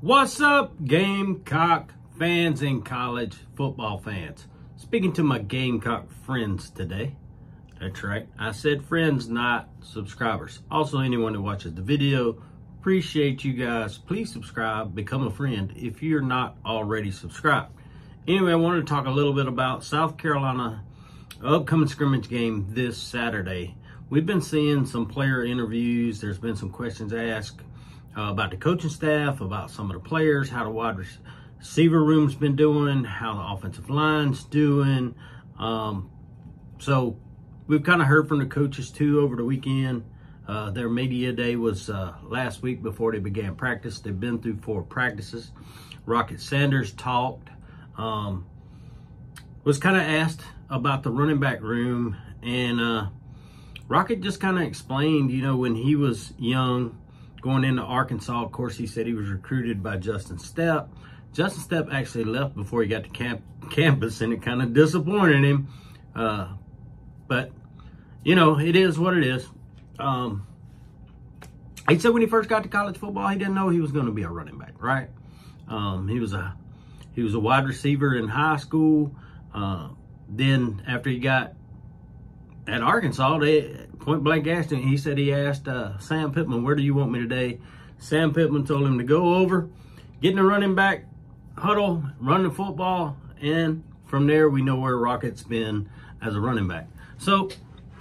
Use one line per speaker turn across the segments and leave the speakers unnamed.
What's up, Gamecock fans and college football fans? Speaking to my Gamecock friends today. That's right. I said friends, not subscribers. Also, anyone who watches the video, appreciate you guys. Please subscribe, become a friend if you're not already subscribed. Anyway, I wanted to talk a little bit about South Carolina upcoming scrimmage game this Saturday. We've been seeing some player interviews. There's been some questions asked uh, about the coaching staff, about some of the players, how the wide receiver room's been doing, how the offensive line's doing. Um, so we've kind of heard from the coaches too over the weekend. Uh, their media day was uh, last week before they began practice. They've been through four practices. Rocket Sanders talked, um, was kind of asked about the running back room, and uh, Rocket just kind of explained, you know, when he was young, going into Arkansas, of course, he said he was recruited by Justin Stepp. Justin Stepp actually left before he got to camp, campus, and it kind of disappointed him. Uh, but, you know, it is what it is. Um, he said when he first got to college football, he didn't know he was going to be a running back, right? Um, he was a he was a wide receiver in high school. Uh, then after he got at Arkansas, they point blank asked him. He said he asked uh, Sam Pittman, "Where do you want me today?" Sam Pittman told him to go over, get in the running back huddle, run the football, and from there we know where Rocket's been as a running back. So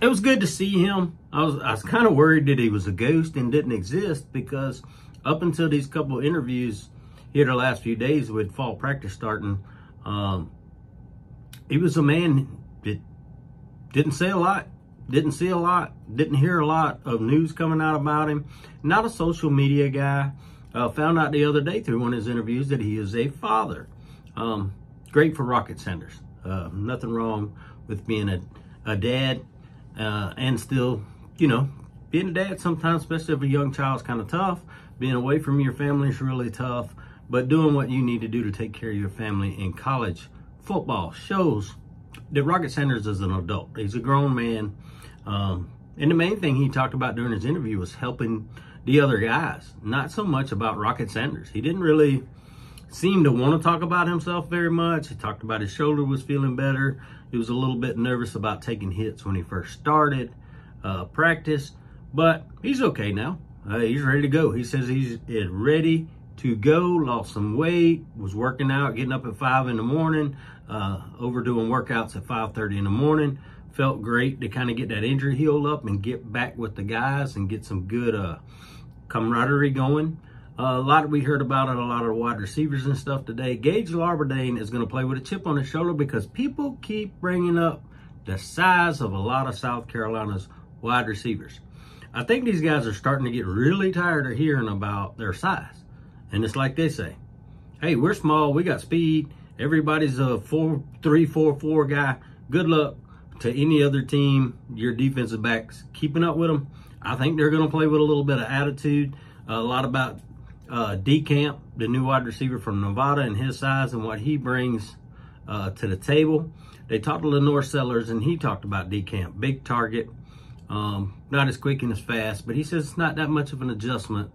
it was good to see him. I was I was kind of worried that he was a ghost and didn't exist because up until these couple of interviews here the last few days with fall practice starting, um, he was a man that didn't say a lot, didn't see a lot, didn't hear a lot of news coming out about him. Not a social media guy. Uh, found out the other day through one of his interviews that he is a father. Um, great for Rocket Sanders. Uh, nothing wrong with being a, a dad uh, and still, you know, being a dad sometimes, especially if a young child, is kind of tough. Being away from your family is really tough. But doing what you need to do to take care of your family in college football shows that Rocket Sanders is an adult. He's a grown man. Um, and the main thing he talked about during his interview was helping the other guys, not so much about Rocket Sanders. He didn't really seem to want to talk about himself very much. He talked about his shoulder was feeling better. He was a little bit nervous about taking hits when he first started uh, practice, but he's okay now. Uh, he's ready to go. He says he's ready to go, lost some weight, was working out, getting up at 5 in the morning, uh, overdoing workouts at 5.30 in the morning. Felt great to kind of get that injury healed up and get back with the guys and get some good uh, camaraderie going. Uh, a lot we heard about it, a lot of wide receivers and stuff today. Gage Larvadain is going to play with a chip on his shoulder because people keep bringing up the size of a lot of South Carolina's wide receivers. I think these guys are starting to get really tired of hearing about their size. And it's like they say, hey, we're small, we got speed. Everybody's a four, three, four, four guy. Good luck to any other team. Your defensive backs keeping up with them. I think they're going to play with a little bit of attitude. a lot about uh, DeCamp, the new wide receiver from Nevada, and his size and what he brings uh, to the table. They talked to LaNorris Sellers, and he talked about DeCamp. Big target, um, not as quick and as fast, but he says it's not that much of an adjustment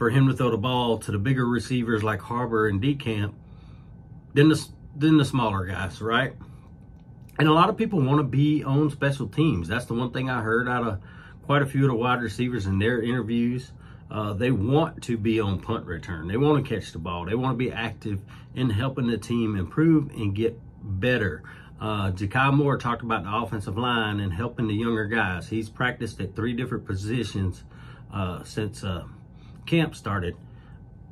for him to throw the ball to the bigger receivers like Harbor and DeCamp than the, than the smaller guys, right? And a lot of people want to be on special teams. That's the one thing I heard out of quite a few of the wide receivers in their interviews. Uh, they want to be on punt return. They want to catch the ball. They want to be active in helping the team improve and get better. Uh, Jakai Moore talked about the offensive line and helping the younger guys. He's practiced at three different positions uh, since uh, camp started,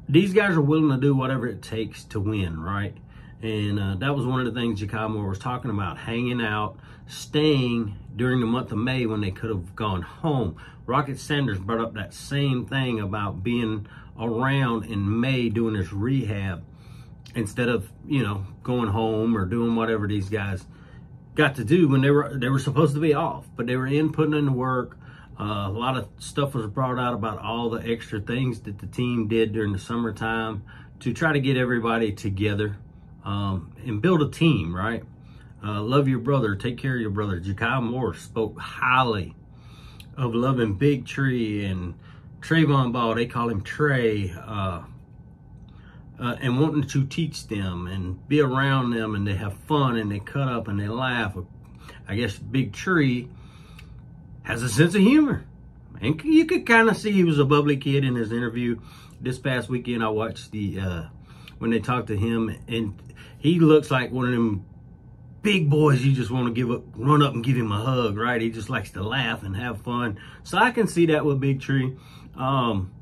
these guys are willing to do whatever it takes to win, right? And uh, that was one of the things Jakai Moore was talking about, hanging out, staying during the month of May when they could have gone home. Rocket Sanders brought up that same thing about being around in May doing his rehab instead of, you know, going home or doing whatever these guys got to do when they were they were supposed to be off, but they were in putting in the work, uh, a lot of stuff was brought out about all the extra things that the team did during the summertime to try to get everybody together um, and build a team, right? Uh, love your brother, take care of your brother. Jakai Moore spoke highly of loving Big Tree and Trovon Baugh. They call him Trey. Uh, uh, and wanting to teach them and be around them and they have fun and they cut up and they laugh. I guess Big Tree has a sense of humor. And you could kind of see he was a bubbly kid in his interview. This past weekend, I watched the, uh, when they talked to him, and he looks like one of them big boys you just want to give up, run up and give him a hug, right? He just likes to laugh and have fun. So I can see that with Big Tree. Um,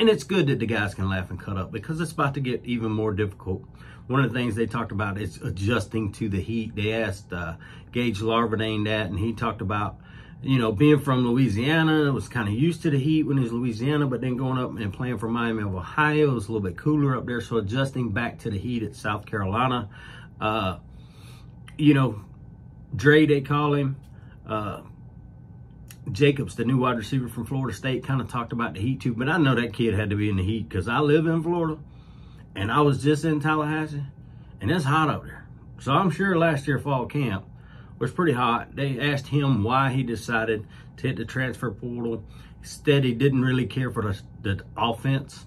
and it's good that the guys can laugh and cut up because it's about to get even more difficult. One of the things they talked about is adjusting to the heat. They asked uh, Gage Larvadain that, and he talked about, you know, being from Louisiana, was kind of used to the heat when he was Louisiana, but then going up and playing for Miami of Ohio, it was a little bit cooler up there. So adjusting back to the heat at South Carolina. Uh, you know, Dre, they call him. Uh, Jacobs, the new wide receiver from Florida State, kind of talked about the heat too. But I know that kid had to be in the heat because I live in Florida and I was just in Tallahassee and it's hot up there. So I'm sure last year fall camp was pretty hot. They asked him why he decided to hit the transfer portal. Instead, he didn't really care for the, the offense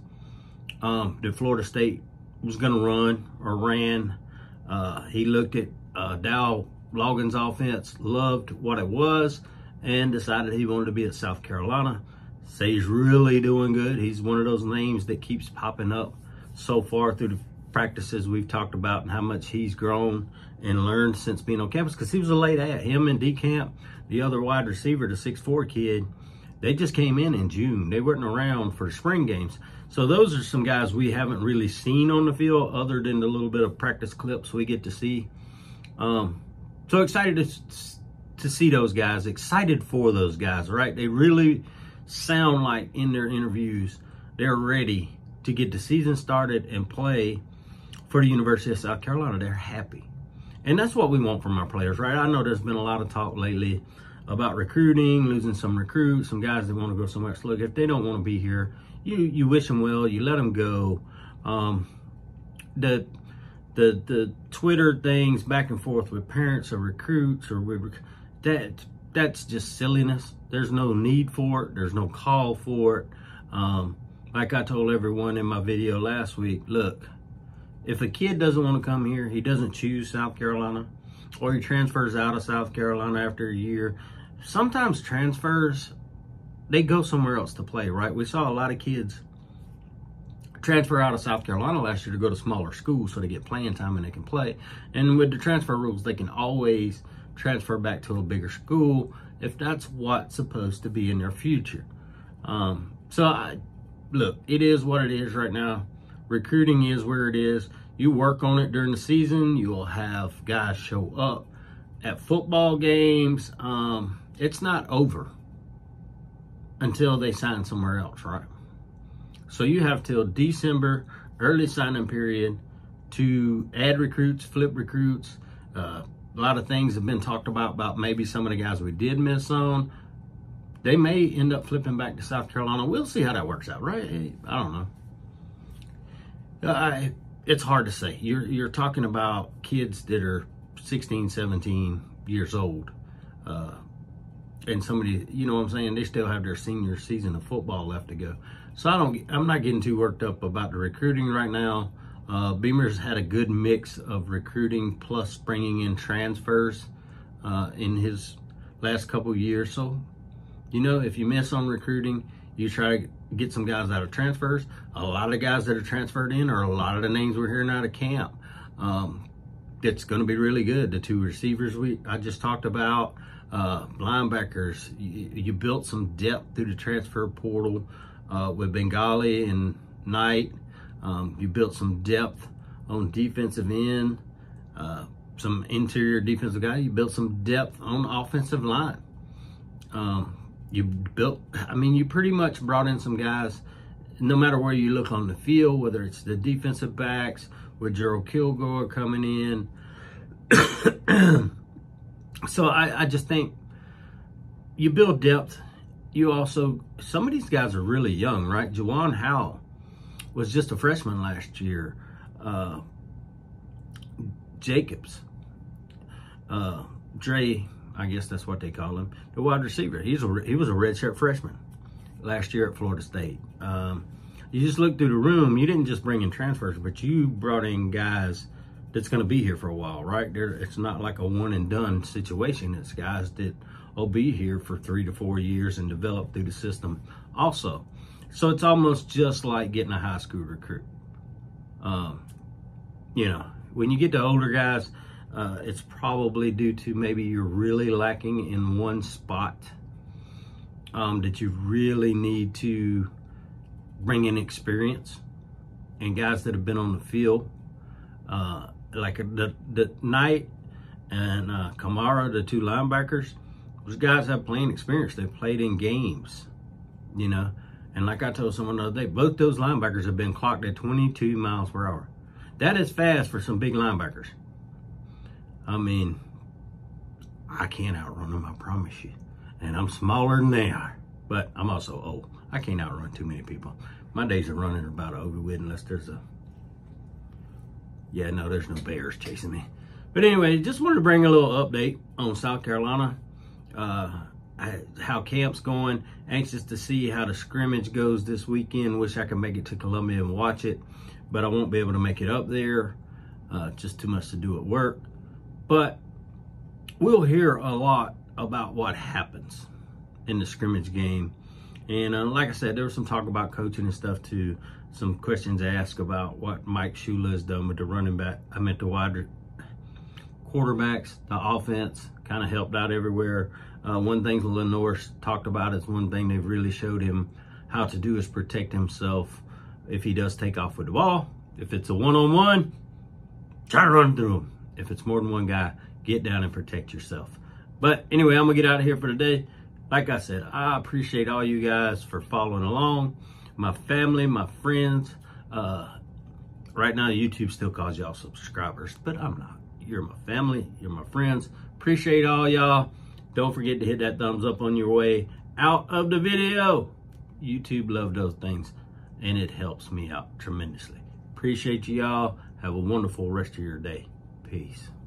um, that Florida State was going to run or ran. Uh, he looked at uh, Dow Loggains' offense, loved what it was and decided he wanted to be at South Carolina. Say he's really doing good. He's one of those names that keeps popping up so far through the practices we've talked about and how much he's grown and learned since being on campus because he was a late ad. Him and DeCamp, the other wide receiver, the six-four kid, they just came in in June. They weren't around for spring games. So those are some guys we haven't really seen on the field other than the little bit of practice clips we get to see. Um, so excited to to see those guys, excited for those guys, right? They really sound like in their interviews, they're ready to get the season started and play for the University of South Carolina. They're happy. And that's what we want from our players, right? I know there's been a lot of talk lately about recruiting, losing some recruits, some guys that want to go somewhere else. Look, if they don't want to be here, you you wish them well, you let them go. Um, the the the Twitter things back and forth with parents or recruits or with that that's just silliness. There's no need for it. There's no call for it. Um, like I told everyone in my video last week, look, if a kid doesn't want to come here, he doesn't choose South Carolina, or he transfers out of South Carolina after a year. Sometimes transfers, they go somewhere else to play, right? We saw a lot of kids transfer out of South Carolina last year to go to smaller schools so they get playing time and they can play. And with the transfer rules, they can always transfer back to a bigger school if that's what's supposed to be in their future. Um, so, I, look, it is what it is right now. Recruiting is where it is. You work on it during the season. You'll have guys show up at football games. Um, it's not over until they sign somewhere else, right? So you have till December, early signing period, to add recruits, flip recruits, uh, a lot of things have been talked about about maybe some of the guys we did miss on. They may end up flipping back to South Carolina. We'll see how that works out, right? I don't know. I, it's hard to say. You're you're talking about kids that are 16, 17 years old. Uh, and somebody, you know what I'm saying, they still have their senior season of football left to go. So I don't, I'm not getting too worked up about the recruiting right now. Uh, Beamer's had a good mix of recruiting plus bringing in transfers uh, in his last couple years. So, you know, if you miss on recruiting, you try to get some guys out of transfers. A lot of guys that are transferred in are a lot of the names we're hearing out of camp. Um, it's going to be really good. The two receivers we I just talked about, uh, linebackers. You, you, built some depth through the transfer portal uh, with Bangally and Knight. Um, you built some depth on defensive end, uh, some interior defensive guy. You built some depth on offensive line. Um, you built, I mean, you pretty much brought in some guys, no matter where you look on the field, whether it's the defensive backs, with Gerald Kilgore coming in. so I, I just think you build depth. You also, some of these guys are really young, right? Juwan Howell was just a freshman last year. Uh, Jacobs, uh, Dre, I guess that's what they call him, the wide receiver. He's a, he was a redshirt freshman last year at Florida State. Um, you just look through the room. You didn't just bring in transfers, but you brought in guys that's going to be here for a while, right? There, it's not like a one and done situation. It's guys that will be here for three to four years and develop through the system also. So it's almost just like getting a high school recruit. Um, you know, when you get to older guys, uh, it's probably due to maybe you're really lacking in one spot um, that you really need to bring in experience and guys that have been on the field. Uh, like the, the Knight and uh, Kamara, the two linebackers, those guys have playing experience. They've played in games, you know. And like I told someone the other day, both those linebackers have been clocked at 22 miles per hour. That is fast for some big linebackers. I mean, I can't outrun them, I promise you. And I'm smaller than they are, but I'm also old. I can't outrun too many people. My days of running are about over with unless there's a, yeah, no, there's no bears chasing me. But anyway, just wanted to bring a little update on South Carolina, uh, how camp's going. Anxious to see how the scrimmage goes this weekend. Wish I could make it to Columbia and watch it, but I won't be able to make it up there. Uh, just too much to do at work. But we'll hear a lot about what happens in the scrimmage game. And uh, like I said, there was some talk about coaching and stuff too. Some questions asked about what Mike Shula has done with the running back. I meant the wide quarterbacks, the offense kind of helped out everywhere. Uh, one thing LaNorris talked about is one thing they've really showed him how to do is protect himself if he does take off with the ball. If it's a one-on-one, try to run through him if it's more than one guy, get down and protect yourself. But anyway, I'm gonna get out of here for today. Like I said, I appreciate all you guys for following along. My family, my friends. Uh, right now, YouTube still calls y'all subscribers, but I'm not. You're my family. You're my friends. Appreciate all y'all. Don't forget to hit that thumbs up on your way out of the video. YouTube love those things, and it helps me out tremendously. Appreciate you all. Have a wonderful rest of your day. Peace.